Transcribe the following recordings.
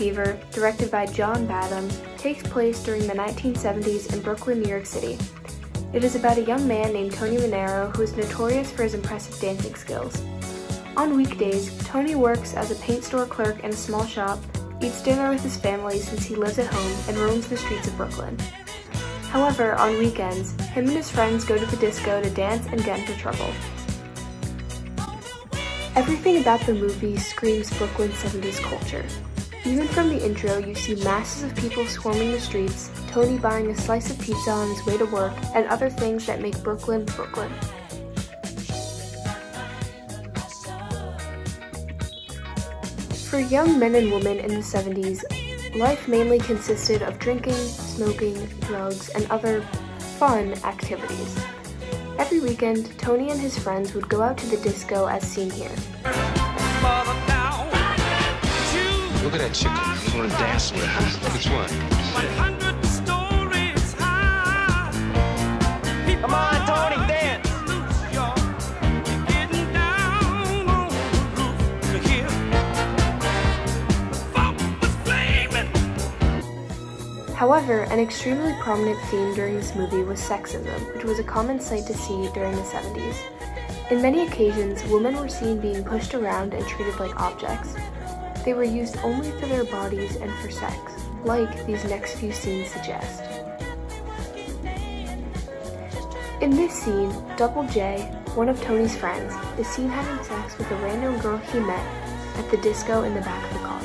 Fever, directed by John Badham, takes place during the 1970s in Brooklyn, New York City. It is about a young man named Tony Manero who is notorious for his impressive dancing skills. On weekdays, Tony works as a paint store clerk in a small shop, eats dinner with his family since he lives at home, and roams the streets of Brooklyn. However, on weekends, him and his friends go to the disco to dance and get into trouble. Everything about the movie screams Brooklyn 70s culture. Even from the intro, you see masses of people swarming the streets, Tony buying a slice of pizza on his way to work, and other things that make Brooklyn, Brooklyn. For young men and women in the 70s, life mainly consisted of drinking, smoking, drugs, and other fun activities. Every weekend, Tony and his friends would go out to the disco as seen here. Look at that chicken. You want to dance with her? Which one? Come on, Tony, dance. However, an extremely prominent theme during this movie was sexism, which was a common sight to see during the 70s. In many occasions, women were seen being pushed around and treated like objects. They were used only for their bodies and for sex, like these next few scenes suggest. In this scene, Double J, one of Tony's friends, is seen having sex with a random girl he met at the disco in the back of the car.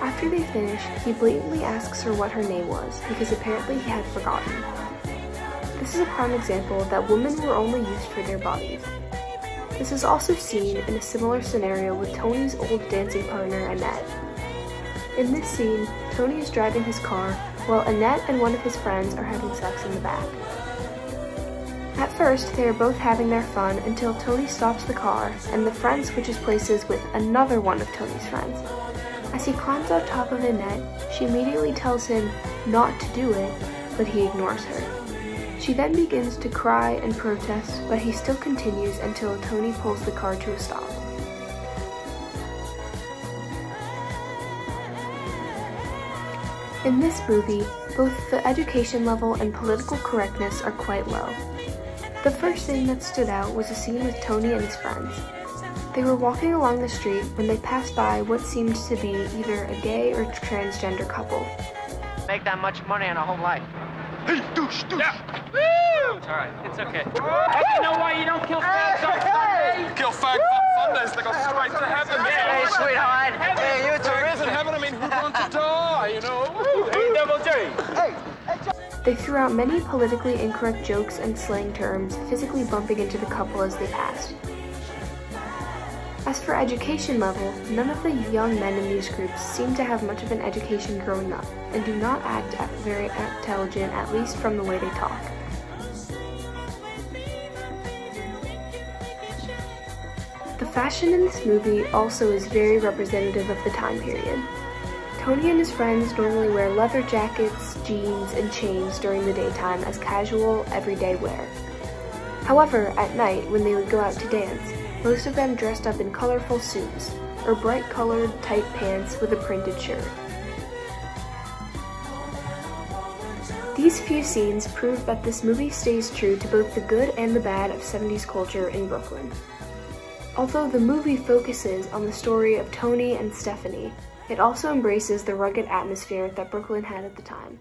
After they finish, he blatantly asks her what her name was, because apparently he had forgotten. This is a prime example that women were only used for their bodies. This is also seen in a similar scenario with Tony's old dancing partner, Annette. In this scene, Tony is driving his car, while Annette and one of his friends are having sex in the back. At first, they are both having their fun until Tony stops the car and the friend switches places with another one of Tony's friends. As he climbs on top of Annette, she immediately tells him not to do it, but he ignores her. She then begins to cry and protest, but he still continues until Tony pulls the car to a stop. In this movie, both the education level and political correctness are quite low. The first thing that stood out was a scene with Tony and his friends. They were walking along the street when they passed by what seemed to be either a gay or transgender couple. Make that much money in a whole life. Hey, douche, douche. Woo! It's all right. It's okay. Hey, you know why you don't kill fags on Sunday? Kill fags on Sundays, they go straight to heaven. Hey, sweetheart. Hey, you're Fags in heaven, I mean, who wants to die, you know? Hey, Double J. They threw out many politically incorrect jokes and slang terms, physically bumping into the couple as they passed. As for education level, none of the young men in these groups seem to have much of an education growing up, and do not act very intelligent, at least from the way they talk. The fashion in this movie also is very representative of the time period. Tony and his friends normally wear leather jackets, jeans, and chains during the daytime as casual, everyday wear. However, at night, when they would go out to dance, most of them dressed up in colorful suits, or bright colored, tight pants with a printed shirt. These few scenes prove that this movie stays true to both the good and the bad of 70s culture in Brooklyn. Although the movie focuses on the story of Tony and Stephanie, it also embraces the rugged atmosphere that Brooklyn had at the time.